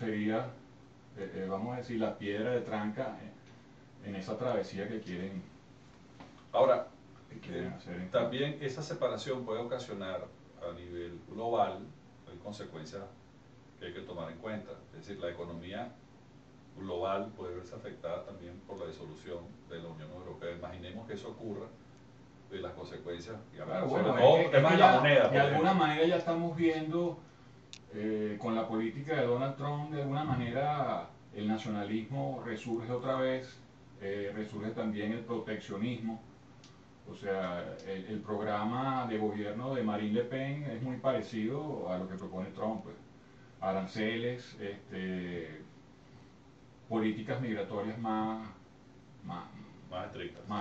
sería, eh, eh, vamos a decir, la piedra de tranca en, esa travesía que quieren, Ahora, que quieren hacer. también esa separación puede ocasionar a nivel global hay consecuencias que hay que tomar en cuenta. Es decir, la economía global puede verse afectada también por la disolución de la Unión Europea. Imaginemos que eso ocurra de las consecuencias, claro, bueno, es que, la moneda. De alguna manera ya estamos viendo eh, con la política de Donald Trump, de alguna manera el nacionalismo resurge otra vez, eh, resurge también el proteccionismo. O sea, el, programa de gobierno de Marine Le Pen es muy parecido a lo que propone Trump. Pues. Aranceles, este, políticas migratorias más, más estrictas. Más